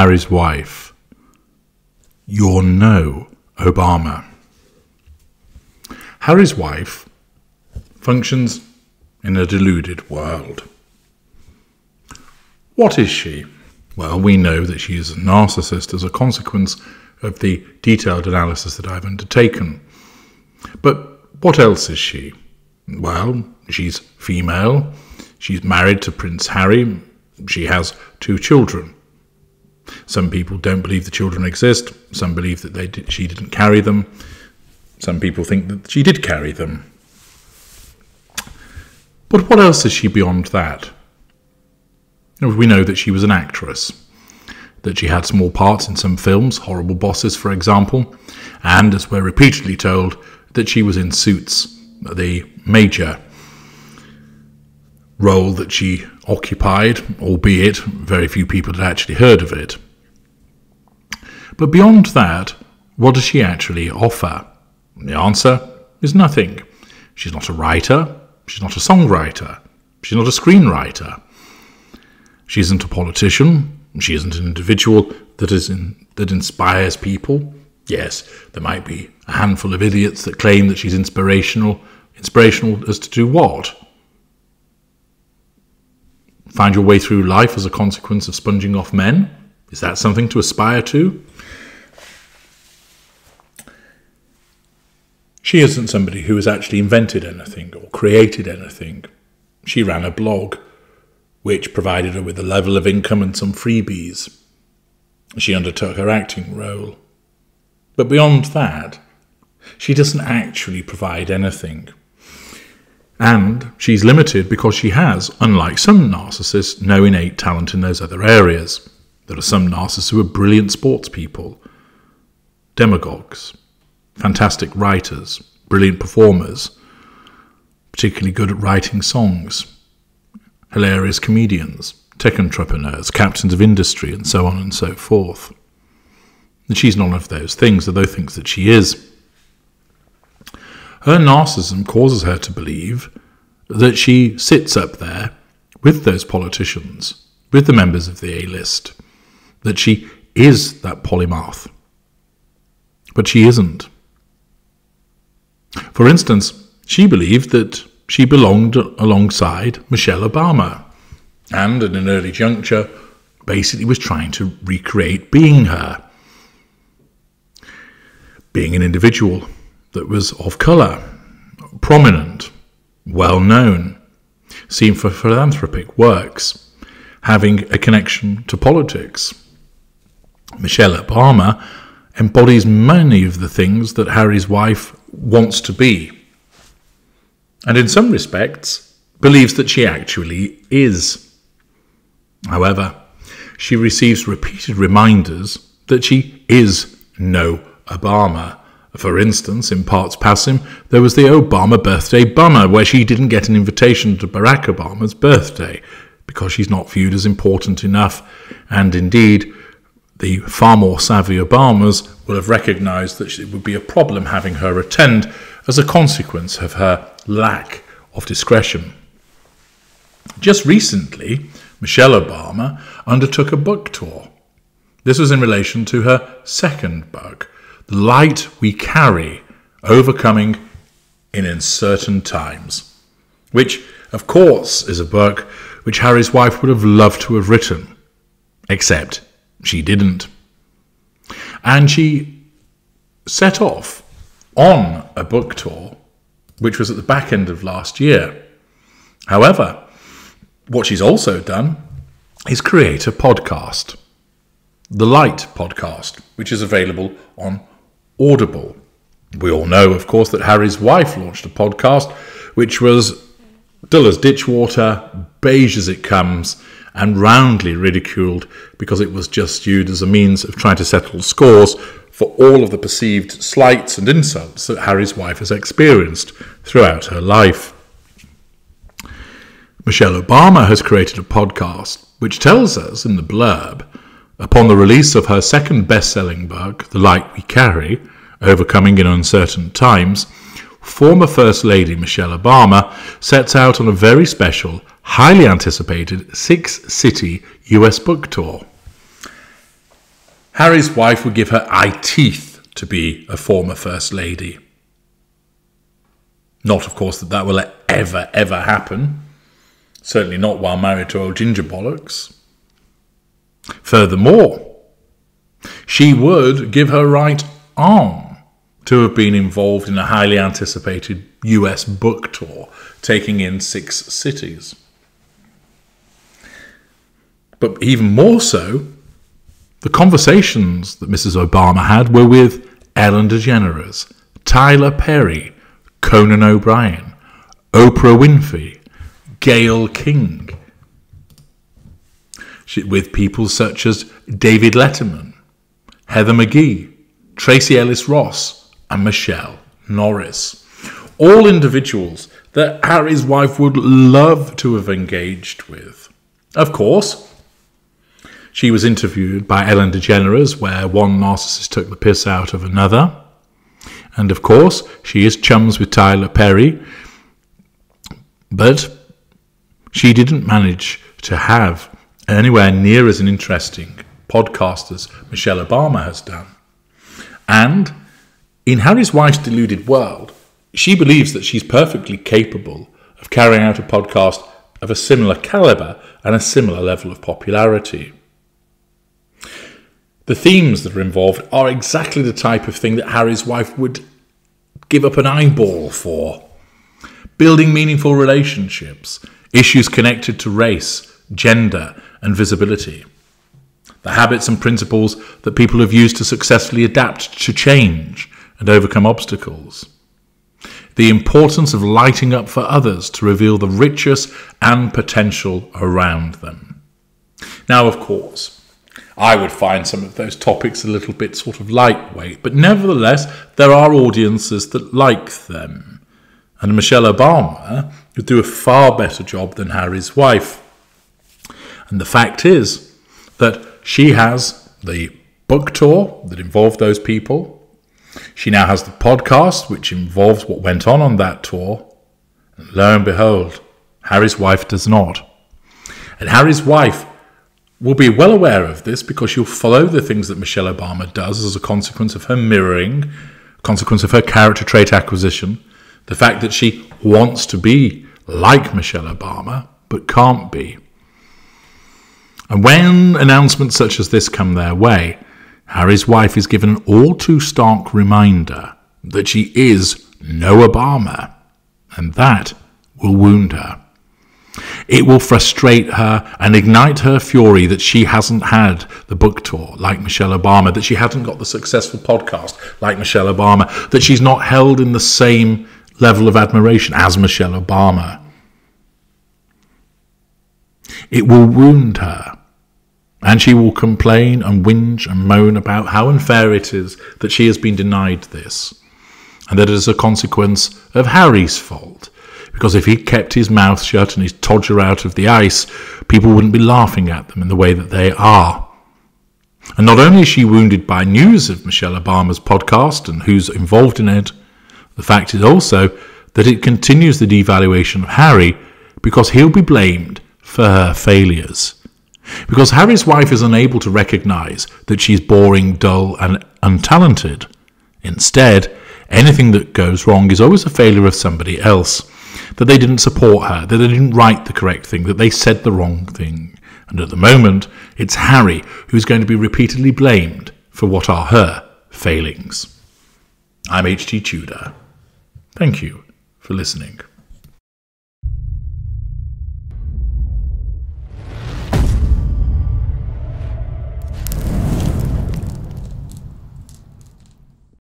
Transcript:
Harry's wife, you're no Obama. Harry's wife functions in a deluded world. What is she? Well, we know that she is a narcissist as a consequence of the detailed analysis that I've undertaken. But what else is she? Well, she's female, she's married to Prince Harry, she has two children. Some people don't believe the children exist, some believe that they did, she didn't carry them, some people think that she did carry them. But what else is she beyond that? We know that she was an actress, that she had small parts in some films, Horrible Bosses, for example, and, as we're repeatedly told, that she was in Suits, the major role that she occupied, albeit very few people had actually heard of it. But beyond that, what does she actually offer? The answer is nothing. She's not a writer, she's not a songwriter, she's not a screenwriter. She isn't a politician. She isn't an individual that is in, that inspires people. Yes, there might be a handful of idiots that claim that she's inspirational. Inspirational as to do what? Find your way through life as a consequence of sponging off men? Is that something to aspire to? She isn't somebody who has actually invented anything or created anything. She ran a blog which provided her with a level of income and some freebies. She undertook her acting role. But beyond that, she doesn't actually provide anything. And she's limited because she has, unlike some narcissists, no innate talent in those other areas. There are some narcissists who are brilliant sports people, demagogues, fantastic writers, brilliant performers, particularly good at writing songs hilarious comedians, tech entrepreneurs, captains of industry, and so on and so forth. And she's none of those things, although thinks that she is. Her narcissism causes her to believe that she sits up there with those politicians, with the members of the A list, that she is that polymath. But she isn't. For instance, she believed that she belonged alongside Michelle Obama, and at an early juncture, basically was trying to recreate being her. Being an individual that was of colour, prominent, well known, seen for philanthropic works, having a connection to politics. Michelle Obama embodies many of the things that Harry's wife wants to be and in some respects believes that she actually is. However, she receives repeated reminders that she is no Obama. For instance, in parts passing, there was the Obama birthday bummer, where she didn't get an invitation to Barack Obama's birthday because she's not viewed as important enough. And indeed, the far more savvy Obamas will have recognized that it would be a problem having her attend as a consequence of her lack of discretion. Just recently, Michelle Obama undertook a book tour. This was in relation to her second book, Light We Carry Overcoming in Uncertain Times, which, of course, is a book which Harry's wife would have loved to have written, except she didn't. And she set off on a book tour which was at the back end of last year. However, what she's also done is create a podcast, the Light podcast, which is available on Audible. We all know, of course, that Harry's wife launched a podcast which was dull as ditchwater, beige as it comes, and roundly ridiculed because it was just used as a means of trying to settle scores for all of the perceived slights and insults that Harry's wife has experienced throughout her life. Michelle Obama has created a podcast which tells us in the blurb, upon the release of her second best selling book, The Light We Carry Overcoming in Uncertain Times, former First Lady Michelle Obama sets out on a very special, highly anticipated six city US book tour. Harry's wife would give her eye teeth to be a former First Lady. Not, of course, that that will ever, ever happen. Certainly not while married to old Ginger Bollocks. Furthermore, she would give her right arm to have been involved in a highly anticipated US book tour, taking in six cities. But even more so, the conversations that Mrs. Obama had were with Ellen DeGeneres, Tyler Perry, Conan O'Brien, Oprah Winfrey, Gayle King, with people such as David Letterman, Heather McGhee, Tracee Ellis Ross, and Michele Norris. All individuals that Harry's wife would love to have engaged with. Of course, she was interviewed by Ellen DeGeneres, where one narcissist took the piss out of another. And of course, she is chums with Tyler Perry. But she didn't manage to have anywhere near as an interesting podcast as Michelle Obama has done. And in Harry's wife's deluded world, she believes that she's perfectly capable of carrying out a podcast of a similar caliber and a similar level of popularity. The themes that are involved are exactly the type of thing that Harry's wife would give up an eyeball for. Building meaningful relationships, issues connected to race, gender, and visibility. The habits and principles that people have used to successfully adapt to change and overcome obstacles. The importance of lighting up for others to reveal the riches and potential around them. Now, of course, I would find some of those topics a little bit sort of lightweight, but nevertheless, there are audiences that like them. And Michelle Obama would do a far better job than Harry's wife. And the fact is that she has the book tour that involved those people. She now has the podcast, which involves what went on on that tour. And lo and behold, Harry's wife does not. And Harry's wife will be well aware of this because she'll follow the things that Michelle Obama does as a consequence of her mirroring, consequence of her character trait acquisition, the fact that she wants to be like Michelle Obama but can't be. And when announcements such as this come their way, Harry's wife is given an all too stark reminder that she is no Obama, and that will wound her. It will frustrate her and ignite her fury that she hasn't had the book tour like Michelle Obama, that she hasn't got the successful podcast like Michelle Obama, that she's not held in the same level of admiration as Michelle Obama. It will wound her. And she will complain and whinge and moan about how unfair it is that she has been denied this, and that it is a consequence of Harry's fault because if he kept his mouth shut and his todger out of the ice, people wouldn't be laughing at them in the way that they are. And not only is she wounded by news of Michelle Obama's podcast and who's involved in it, the fact is also that it continues the devaluation of Harry because he'll be blamed for her failures. Because Harry's wife is unable to recognize that she's boring, dull, and untalented. Instead, anything that goes wrong is always a failure of somebody else that they didn't support her, that they didn't write the correct thing, that they said the wrong thing. And at the moment, it's Harry who's going to be repeatedly blamed for what are her failings. I'm H.G. Tudor. Thank you for listening.